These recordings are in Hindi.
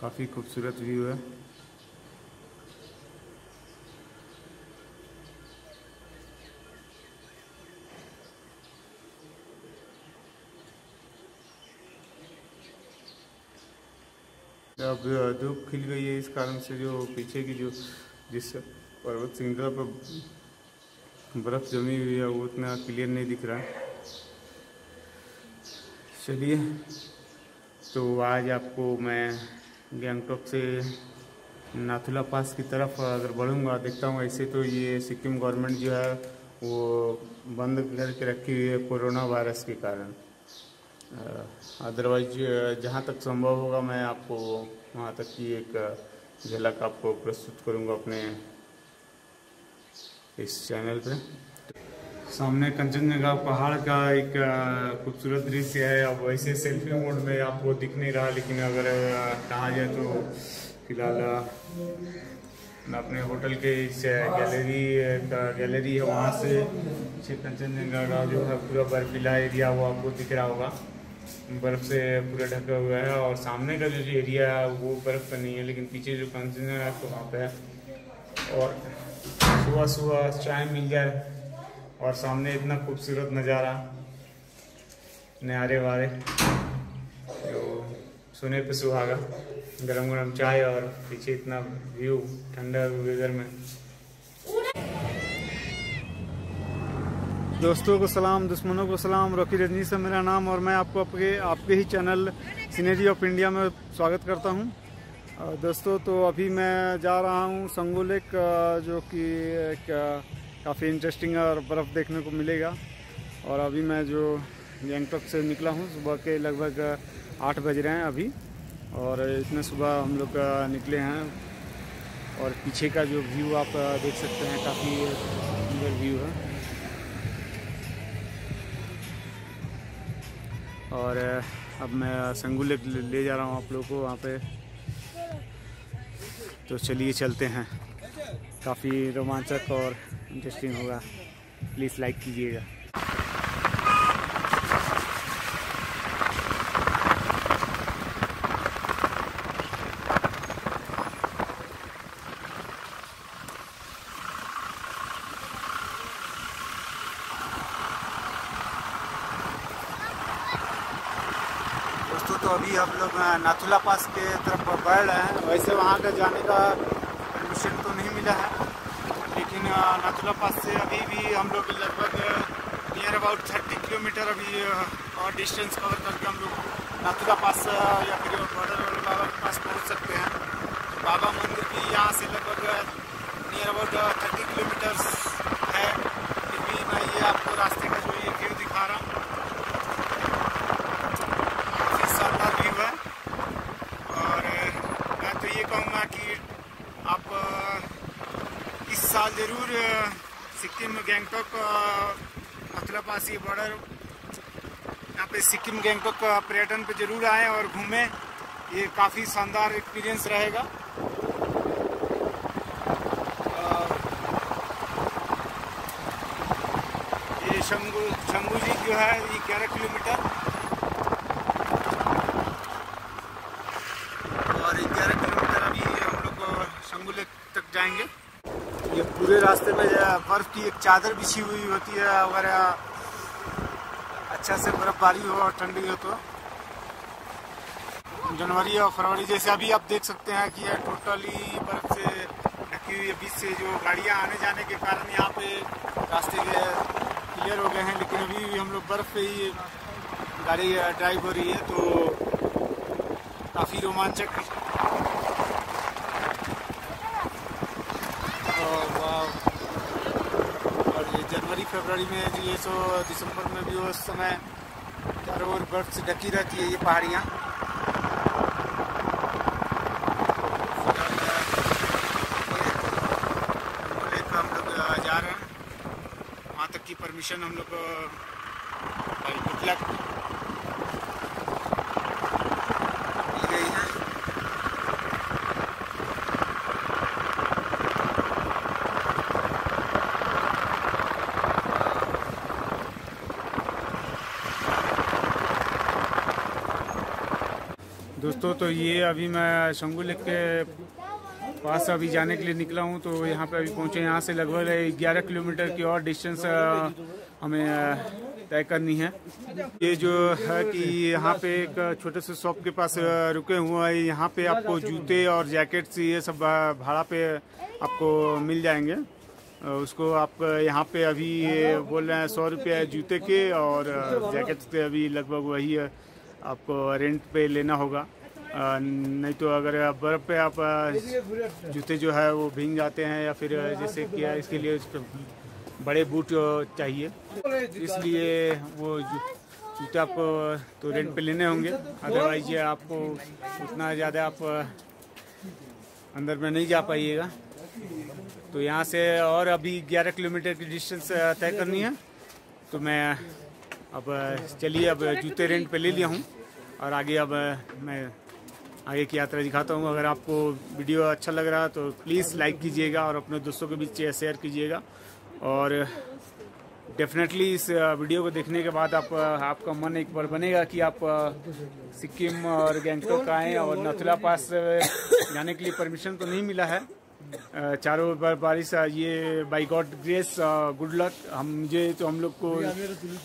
काफ़ी खूबसूरत व्यू है। अब धूप खिल गई है, इस कारण से जो पीछे की जो, जिस पर्वत श्रृंखला पर बर्फ़ जमी हुई है, वो उतना क्लियर नहीं दिख रहा। है चलिए तो आज आपको मैं गैंगटॉक से नाथुला पास की तरफ़ अगर बढ़ूँगा, देखता हूँ ऐसे तो ये सिक्किम गवर्नमेंट जो है वो बंद करके रखी हुई है कोरोना वायरस के कारण। अदरवाइज़ जहाँ तक संभव होगा मैं आपको वहाँ तक की एक झलक आपको प्रस्तुत करूँगा अपने इस चैनल पे। सामने कंचनजंगा पहाड़ का एक खूबसूरत दृश्य है। अब वैसे सेल्फी मोड में आपको दिख नहीं रहा, लेकिन अगर कहा जाए तो फ़िलहाल मैं अपने होटल के इस गैलरी का गैलरी है, वहाँ से कंचनजंगा का जो है पूरा बर्फीला एरिया वो आपको दिख रहा होगा। बर्फ़ से पूरा ढका हुआ है और सामने का जो एरिया है, वो बर्फ़ का नहीं है, लेकिन पीछे जो कंचनजंगा है तो वहाँ पे है। और सुबह सुबह चाय मिल जाए। और सामने इतना खूबसूरत नज़ारा नारे वारे जो सुने पे सुहागा। गरम गरम चाय और पीछे इतना व्यू ठंडा वेदर में। दोस्तों को सलाम, दुश्मनों को सलाम रॉकी रजनी है मेरा नाम और मैं आपको आपके आपके ही चैनल सीनरी ऑफ़ इंडिया में स्वागत करता हूँ। दोस्तों तो अभी मैं जा रहा हूँ संगोलेक जो कि काफ़ी इंटरेस्टिंग और बर्फ़ देखने को मिलेगा। और अभी मैं जो गैंगटॉक से निकला हूँ, सुबह के लगभग आठ बज रहे हैं अभी। और इतने सुबह हम लोग निकले हैं। और पीछे का जो व्यू आप देख सकते हैं, काफ़ी सुंदर व्यू है। और अब मैं संगू संगुल ले जा रहा हूँ आप लोगों को वहाँ पे। तो चलिए चलते हैं। काफ़ी रोमांचक और इंटरेस्टिंग होगा। प्लीज़ लाइक कीजिएगा। तो अभी हम लोग नाथुला पास के तरफ़ बढ़ रहे हैं। वैसे वहाँ का जाने का परमिशन तो नहीं मिला है। लेकिन नाथुला पास से अभी भी हम लोग लगभग नियर अबाउट थर्टी किलोमीटर अभी और डिस्टेंस कवर करके हम लोग नाथुला पास या फिर बॉर्डर वाले बाबा के पास पहुँच सकते हैं। तो बाबा मंदिर भी यहाँ से लगभग नियर अबाउट थर्टी किलोमीटर्स है। फिर भी मैं ये आपको रास्ते का जो ये व्यू दिखा रहा हूँ है। और मैं तो ये कहूँगा कि आप इस साल ज़रूर सिक्किम गैंगटॉक ये बॉर्डर यहाँ पे सिक्किम गैंगटॉक पर्यटन पे ज़रूर आए और घूमें। ये काफ़ी शानदार एक्सपीरियंस रहेगा। ये शंभू शंभू जी जो है, ये ग्यारह किलोमीटर और ग्यारह किलोमीटर अभी हम लोग शंभू लेक तक जाएँगे ये पूरे रास्ते में बर्फ़ की एक चादर बिछी हुई होती है, अगर अच्छा से बर्फबारी हो और ठंडी हो तो। जनवरी और फरवरी जैसे अभी आप देख सकते हैं कि यह टोटली बर्फ़ से ढकी हुई बीच से जो गाड़ियाँ आने जाने के कारण यहाँ पे रास्ते के क्लियर हो गए हैं, लेकिन अभी भी हम लोग बर्फ़ पे ही गाड़ी ड्राइव हो रही है तो काफ़ी रोमांचक और ये जनवरी फरवरी में ये सो दिसंबर में भी उस समय चारों ओर बर्फ़ से ढकी रहती है ये पहाड़ियाँ। हम लोग जा रहे हैं। वहाँ तक की परमिशन हम लोग गुड लक मिल गई है दोस्तों तो ये अभी मैं शंगू लेक के पास अभी जाने के लिए निकला हूँ तो यहाँ पे अभी पहुँचे। यहाँ से लगभग ग्यारह किलोमीटर की और डिस्टेंस हमें तय करनी है। ये जो है कि यहाँ पे एक छोटे से शॉप के पास रुके हुए हैं। यहाँ पे आपको जूते और जैकेट्स, ये सब भाड़ा पे आपको मिल जाएँगे। उसको आप यहाँ पे अभी बोल रहे हैं सौ रुपये जूते के और जैकेट्स के अभी लगभग वही आपको रेंट पे लेना होगा। नहीं तो अगर बर्फ़ पे आप जूते जो है वो भींग जाते हैं या फिर जैसे कि इसके लिए बड़े बूट चाहिए। इसलिए वो जूते आपको तो रेंट पे लेने होंगे। अदरवाइज़ ये आपको उतना ज़्यादा आप अंदर में नहीं जा पाइएगा। तो यहाँ से और अभी 11 किलोमीटर की डिस्टेंस तय करनी है। तो मैं अब चलिए अब जूते रेंट पे ले लिया हूँ। और आगे अब मैं आगे की यात्रा दिखाता हूँ। अगर आपको वीडियो अच्छा लग रहा तो प्लीज़ लाइक कीजिएगा और अपने दोस्तों के बीच शेयर कीजिएगा। और डेफिनेटली इस वीडियो को देखने के बाद आप आपका मन एक बार बनेगा कि आप सिक्किम और गैंगटोक आएँ और नथुला पास जाने के लिए परमिशन तो नहीं मिला है। चारों बार बारिश ये by God grace good luck हम, मुझे तो हम लोग को,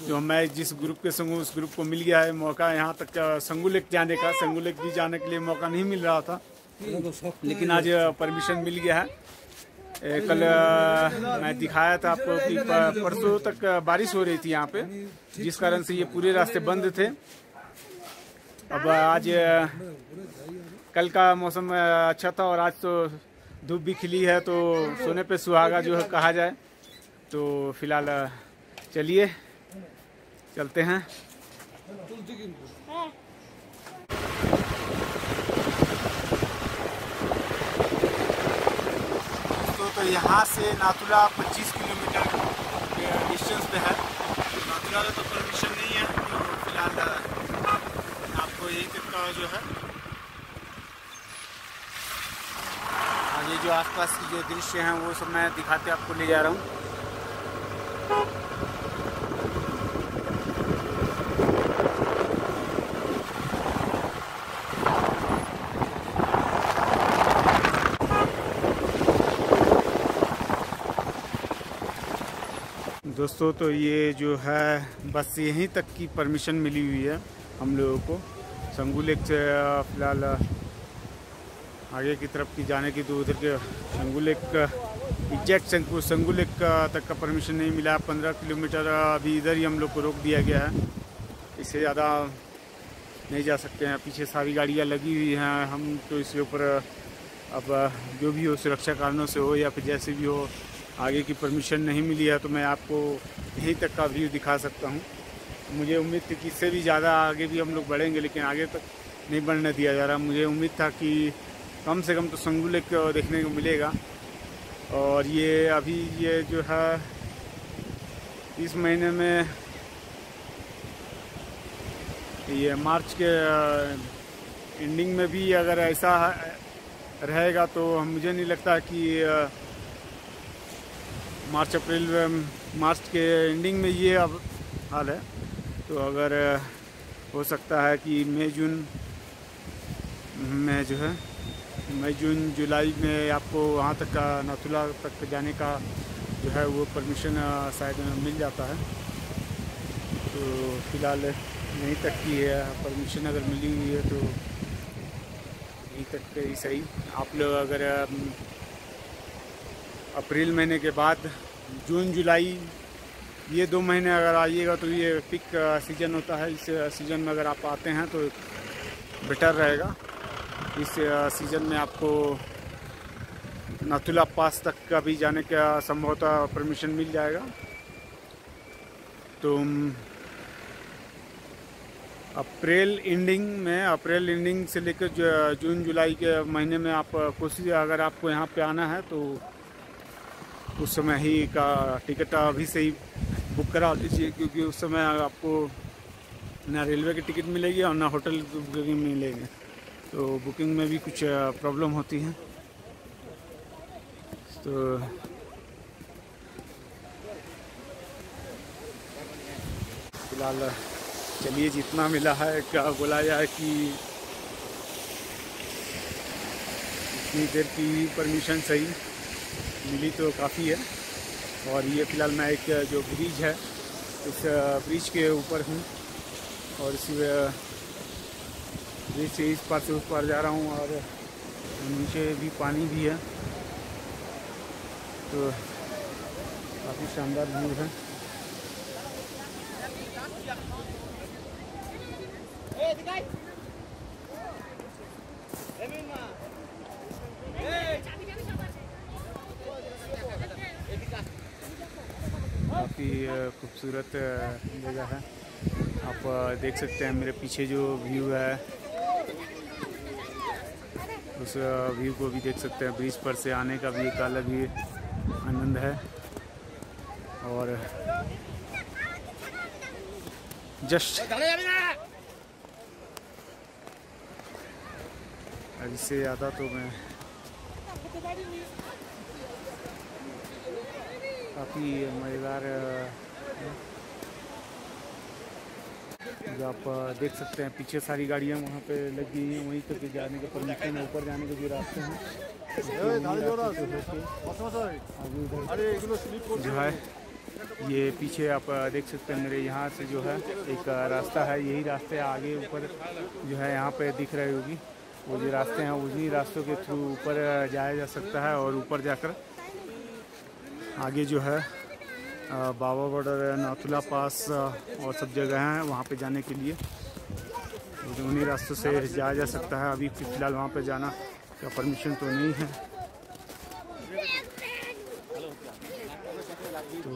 जो मैं जिस ग्रुप के संग उस ग्रुप को मिल गया है मौका यहाँ तक संगू लेक जाने का, संगू लेक भी जाने के लिए मौका नहीं मिल रहा था। लेकिन आज परमिशन मिल गया है। कल मैं दिखाया था आपको कि परसों तक बारिश हो रही थी यहाँ पे, जिस कारण से ये पूरे रास्ते बंद थे। अब आज कल का मौसम अच्छा था और आज तो धूप भी खिली है तो सोने पे सुहागा जो है कहा जाए। तो फ़िलहाल चलिए चलते हैं। तो, तो यहाँ से नाथुला 25 किलोमीटर डिस्टेंस पे है। नाथुला तो परमिशन नहीं है तो फ़िलहाल आपको यही तक का जो है ये जो आसपास की जो दृश्य हैं, वो सब मैं दिखाते आपको ले जा रहा हूँ। दोस्तों तो ये जो है, बस यहीं तक की परमिशन मिली हुई है हम लोगों को। संगू लेक फ़िलहाल आगे की तरफ़ की जाने की तो उधर के संगुलेक एग्जैक्ट संगु, संगुलेक तक का परमिशन नहीं मिला। पंद्रह किलोमीटर, अभी इधर ही हम लोग को रोक दिया गया है। इससे ज़्यादा नहीं जा सकते हैं। पीछे सारी गाड़ियाँ लगी हुई हैं। हम तो इसके ऊपर अब जो भी हो, सुरक्षा कारणों से हो या फिर जैसे भी हो, आगे की परमिशन नहीं मिली है तो मैं आपको यहीं तक का व्यू दिखा सकता हूँ। मुझे उम्मीद थी कि इससे भी ज़्यादा आगे भी हम लोग बढ़ेंगे, लेकिन आगे तक नहीं बढ़ने दिया जा रहा। मुझे उम्मीद था कि कम से कम तो संगू लेक देखने को मिलेगा। और ये अभी ये जो है, इस महीने में ये मार्च के एंडिंग में भी अगर ऐसा रहेगा तो मुझे नहीं लगता कि मार्च, अप्रैल, मार्च के एंडिंग में ये अब हाल है। तो अगर हो सकता है कि मई, जून में जो है मई जून, जुलाई में आपको वहाँ तक का नाथुला तक जाने का जो है वो परमिशन शायद मिल जाता है। तो फ़िलहाल यहीं तक की है परमिशन अगर मिली हुई है तो यहीं तक ही सही। आप लोग अगर अप्रैल महीने के बाद, जून, जुलाई, ये दो महीने अगर आइएगा तो ये पिक सीज़न होता है। इस सीज़न में अगर आप आते हैं तो बेटर रहेगा। इस सीज़न में आपको नाथुला पास तक का भी जाने का संभवतः परमिशन मिल जाएगा। तो अप्रैल एंडिंग में, अप्रैल एंडिंग से लेकर जून, जुलाई के महीने में आप कोशिश, अगर आपको यहाँ पे आना है तो उस समय ही का टिकट अभी से ही बुक करा लीजिए क्योंकि उस समय आपको ना रेलवे की टिकट मिलेगी और ना होटल बुकिंग मिलेगी। तो बुकिंग में भी कुछ प्रॉब्लम होती है। तो फ़िलहाल चलिए जितना मिला है, क्या बोला जाए कि इतनी देर की परमिशन सही मिली तो काफ़ी है। और ये फ़िलहाल मैं एक जो ब्रिज है, इस ब्रिज के ऊपर हूँ। और इसी ब्रिज से इस पार से उस पार जा रहा हूँ और नीचे भी पानी भी है। तो काफ़ी शानदार व्यू है। काफ़ी खूबसूरत जगह है। आप देख सकते हैं मेरे पीछे जो व्यू है। उस व्यू को भी देख सकते हैं। ब्रिज पर से आने का भी एक अलग ही आनंद है। और जस्ट इससे ज़्यादा तो मैं काफ़ी मज़ेदार जो आप देख सकते हैं पीछे सारी गाड़ियाँ वहाँ पे लगी हैं वहीं तक जाने के परमिशन है ऊपर जाने के जो रास्ते हैं। जो है ये पीछे आप देख सकते हैं मेरे यहाँ से जो है एक रास्ता है यही रास्ते आगे ऊपर जो है यहाँ पे दिख रही होगी। वो जो रास्ते हैं उन्हीं रास्तों के थ्रू ऊपर जाया जा सकता है और ऊपर जाकर आगे जो है बाबा बॉर्डर नाथुला पास और सब जगह हैं वहाँ पे जाने के लिए। उन्हीं रास्तों से जाया जा सकता है। अभी फ़िलहाल वहाँ पे जाना का परमिशन तो नहीं है। तो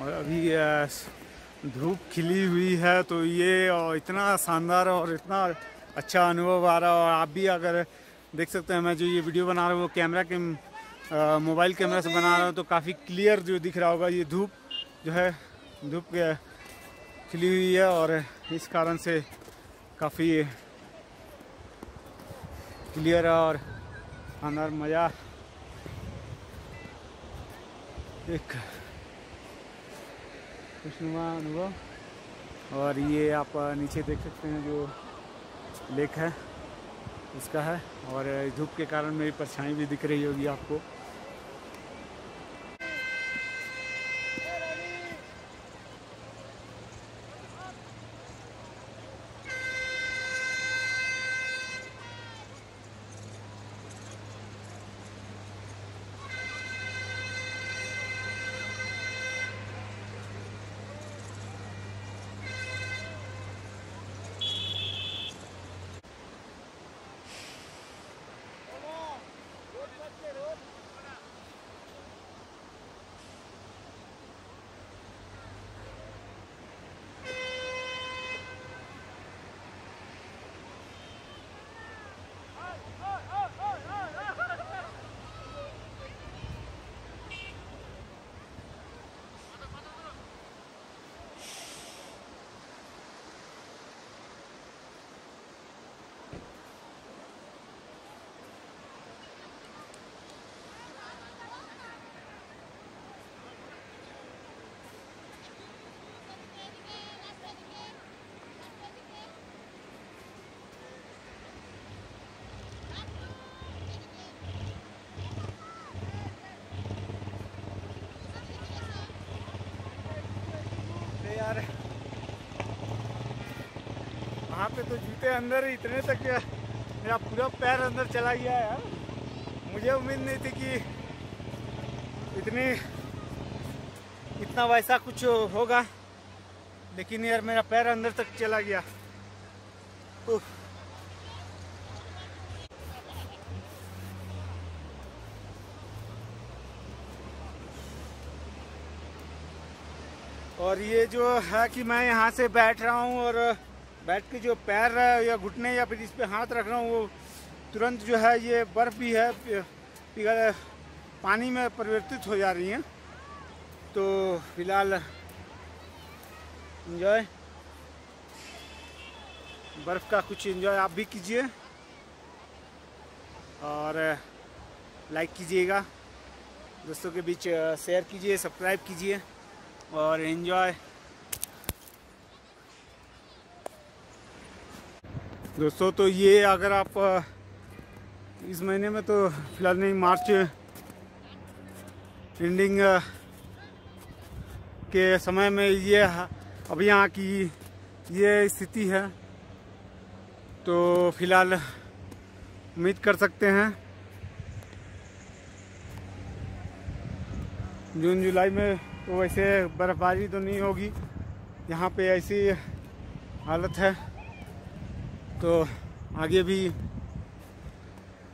और अभी धूप खिली हुई है तो ये और इतना शानदार और इतना अच्छा अनुभव आ रहा है। और आप भी अगर देख सकते हैं, मैं जो ये वीडियो बना रहा हूँ, वो कैमरा के मोबाइल कैमरा से बना रहा हूँ तो काफ़ी क्लियर जो दिख रहा होगा, ये धूप जो है, धूप खिली हुई है और इस कारण से काफ़ी क्लियर है और अंदर मज़ा एक खुशनुमा अनुभव। और ये आप नीचे देख सकते हैं जो लेक है, इसका है और धूप के कारण मेरी परछाई भी दिख रही होगी आपको यार पे तो जूते अंदर इतने तक मेरा पूरा पैर अंदर चला गया यार मुझे उम्मीद नहीं थी कि इतनी, इतना वैसा कुछ होगा, लेकिन यार मेरा पैर अंदर तक चला गया। और ये जो है कि मैं यहाँ से बैठ रहा हूँ और बैठ के जो पैर या घुटने या फिर इस पर हाथ रख रहा हूँ, वो तुरंत जो है ये बर्फ़ भी है पिघल पानी में परिवर्तित हो जा रही हैं। तो फ़िलहाल इंजॉय बर्फ़ का कुछ इंजॉय आप भी कीजिए। और लाइक कीजिएगा। दोस्तों के बीच शेयर कीजिए सब्सक्राइब कीजिए। और एंजॉय दोस्तों तो ये अगर आप इस महीने में तो फ़िलहाल नहीं, मार्च एंडिंग के समय में ये अब यहाँ की ये स्थिति है। तो फ़िलहाल उम्मीद कर सकते हैं, जून, जुलाई में तो वैसे बर्फबारी तो नहीं होगी। यहाँ पे ऐसी हालत है। तो आगे भी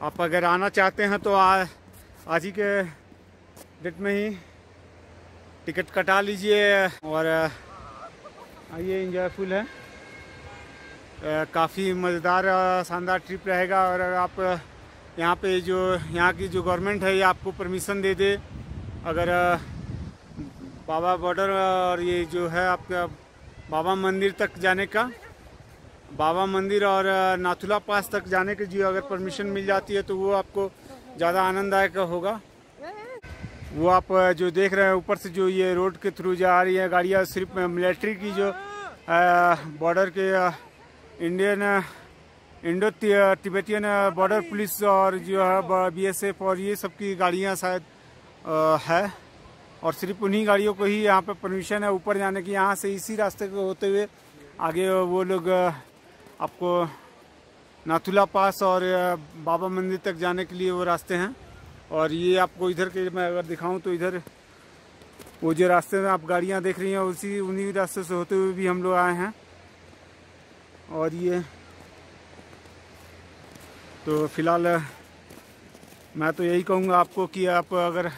आप अगर आना चाहते हैं तो आ, आज ही के डेट में ही टिकट कटा लीजिए और आइए इंजॉयफुल है। काफ़ी मज़ेदार शानदार ट्रिप रहेगा और अगर आप यहाँ पे जो यहाँ की जो गवर्नमेंट है ये आपको परमिशन दे दे। अगर बाबा बॉर्डर और ये जो है आपका बाबा मंदिर तक जाने का। बाबा मंदिर और नाथुला पास तक जाने की जो अगर परमिशन मिल जाती है तो वो आपको ज़्यादा आनंददायक होगा। वो आप जो देख रहे हैं ऊपर से जो ये रोड के थ्रू जा रही है गाड़ियाँ, सिर्फ़ मिलिट्री की जो बॉर्डर के Indian Indo Tibetan border police और जो है बीएसएफ और ये सब की गाड़ियाँ शायद है। और सिर्फ़ उन्हीं गाड़ियों को ही यहाँ पे परमिशन है ऊपर जाने की। यहाँ से इसी रास्ते को होते हुए आगे वो लोग आपको नाथुला पास और बाबा मंदिर तक जाने के लिए वो रास्ते हैं। और ये आपको इधर के मैं अगर दिखाऊँ तो इधर वो जो रास्ते में आप गाड़ियाँ देख रही हैं, उसी, उन्हीं रास्ते से होते हुए भी हम लोग आए हैं। और ये तो फ़िलहाल मैं तो यही कहूँगा आपको कि आप अगर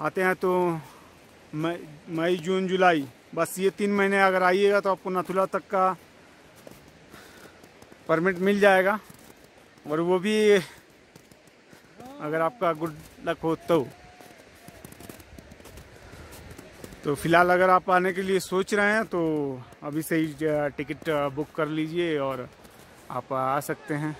आते हैं तो मई मई, जून, जुलाई, बस ये तीन महीने अगर आइएगा तो आपको नाथुला तक का परमिट मिल जाएगा। और वो भी अगर आपका गुड लक हो तो। तो फ़िलहाल अगर आप आने के लिए सोच रहे हैं तो अभी से ही टिकट बुक कर लीजिए और आप आ सकते हैं।